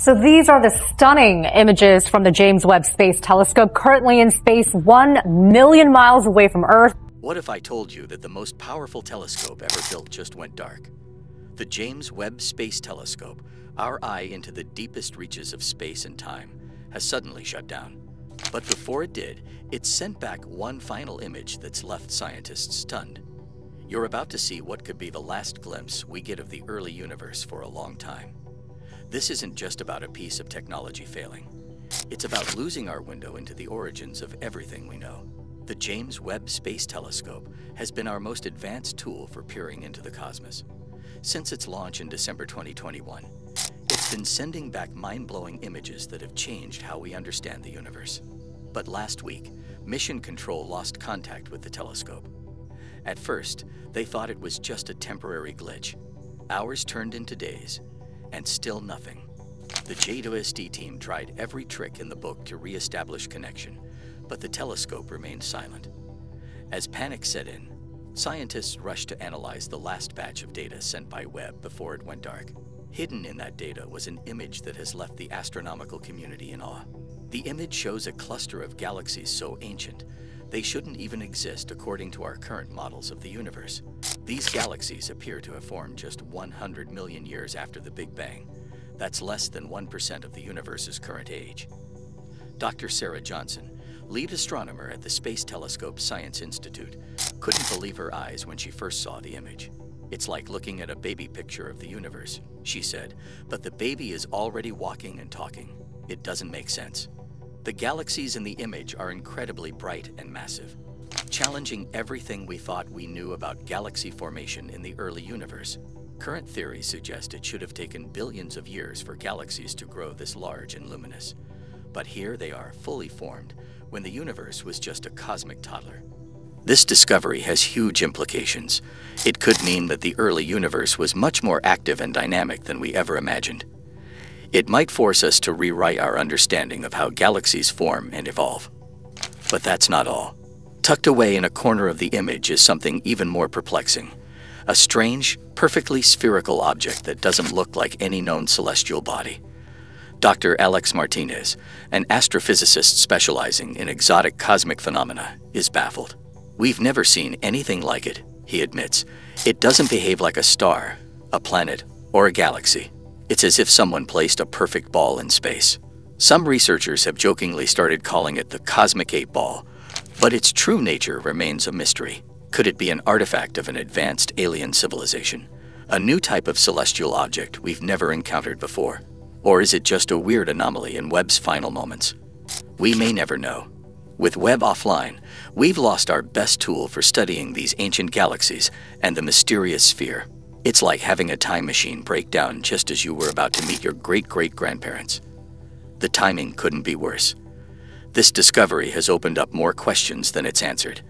So these are the stunning images from the James Webb Space Telescope, currently in space one million miles away from Earth. What if I told you that the most powerful telescope ever built just went dark? The James Webb Space Telescope, our eye into the deepest reaches of space and time, has suddenly shut down. But before it did, it sent back one final image that's left scientists stunned. You're about to see what could be the last glimpse we get of the early universe for a long time. This isn't just about a piece of technology failing. It's about losing our window into the origins of everything we know. The James Webb Space Telescope has been our most advanced tool for peering into the cosmos. Since its launch in December 2021, it's been sending back mind-blowing images that have changed how we understand the universe. But last week, Mission Control lost contact with the telescope. At first, they thought it was just a temporary glitch. Hours turned into days, and still nothing. The JWST team tried every trick in the book to re-establish connection, but the telescope remained silent. As panic set in, scientists rushed to analyze the last batch of data sent by Webb before it went dark. Hidden in that data was an image that has left the astronomical community in awe. The image shows a cluster of galaxies so ancient, they shouldn't even exist according to our current models of the universe. These galaxies appear to have formed just 100 million years after the Big Bang. That's less than 1% of the universe's current age. Dr. Sarah Johnson, lead astronomer at the Space Telescope Science Institute, couldn't believe her eyes when she first saw the image. It's like looking at a baby picture of the universe, she said, but the baby is already walking and talking. It doesn't make sense. The galaxies in the image are incredibly bright and massive, challenging everything we thought we knew about galaxy formation in the early universe. Current theories suggest it should have taken billions of years for galaxies to grow this large and luminous. But here they are fully formed when the universe was just a cosmic toddler. This discovery has huge implications. It could mean that the early universe was much more active and dynamic than we ever imagined. It might force us to rewrite our understanding of how galaxies form and evolve. But that's not all. Tucked away in a corner of the image is something even more perplexing. A strange, perfectly spherical object that doesn't look like any known celestial body. Dr. Alex Martinez, an astrophysicist specializing in exotic cosmic phenomena, is baffled. We've never seen anything like it, he admits. It doesn't behave like a star, a planet, or a galaxy. It's as if someone placed a perfect ball in space. Some researchers have jokingly started calling it the cosmic eight ball, but its true nature remains a mystery. Could it be an artifact of an advanced alien civilization? A new type of celestial object we've never encountered before? Or is it just a weird anomaly in Webb's final moments? We may never know. With Webb offline, we've lost our best tool for studying these ancient galaxies and the mysterious sphere. It's like having a time machine break down just as you were about to meet your great great grandparents. The timing couldn't be worse. This discovery has opened up more questions than it's answered,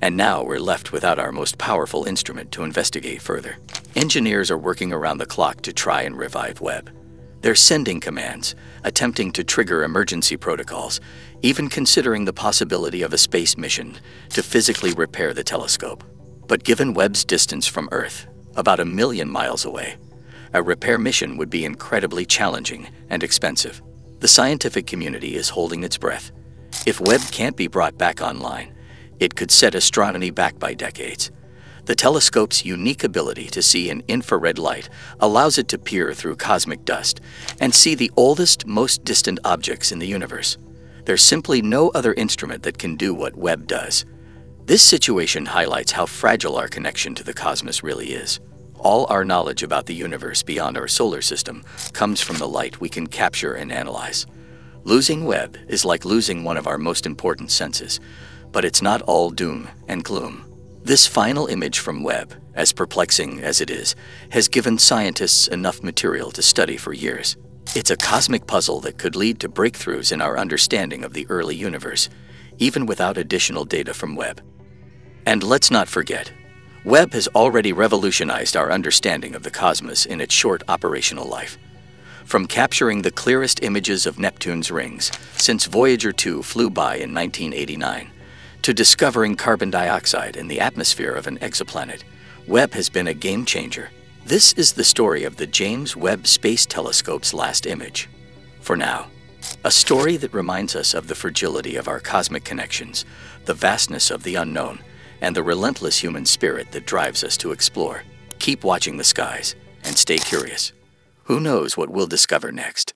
and now we're left without our most powerful instrument to investigate further. Engineers are working around the clock to try and revive Webb. They're sending commands, attempting to trigger emergency protocols, even considering the possibility of a space mission to physically repair the telescope. But given Webb's distance from Earth, about a million miles away. A repair mission would be incredibly challenging and expensive. The scientific community is holding its breath. If Webb can't be brought back online, it could set astronomy back by decades. The telescope's unique ability to see in infrared light allows it to peer through cosmic dust and see the oldest, most distant objects in the universe. There's simply no other instrument that can do what Webb does. This situation highlights how fragile our connection to the cosmos really is. All our knowledge about the universe beyond our solar system comes from the light we can capture and analyze. Losing Webb is like losing one of our most important senses, but it's not all doom and gloom. This final image from Webb, as perplexing as it is, has given scientists enough material to study for years. It's a cosmic puzzle that could lead to breakthroughs in our understanding of the early universe, even without additional data from Webb. And let's not forget, Webb has already revolutionized our understanding of the cosmos in its short operational life. From capturing the clearest images of Neptune's rings since Voyager 2 flew by in 1989, to discovering carbon dioxide in the atmosphere of an exoplanet, Webb has been a game changer. This is the story of the James Webb Space Telescope's last image. For now, a story that reminds us of the fragility of our cosmic connections, the vastness of the unknown, and the relentless human spirit that drives us to explore. Keep watching the skies and stay curious. Who knows what we'll discover next?